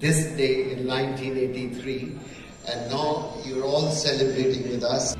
this day in 1983 and now you're all celebrating with us.